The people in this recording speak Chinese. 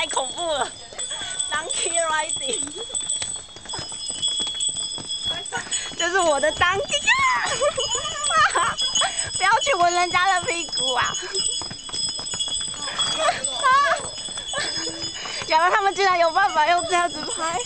太恐怖了，Donkey riding，这是我的 Donkey，不要去闻人家的屁股啊！原来他们竟然有办法用这样子拍。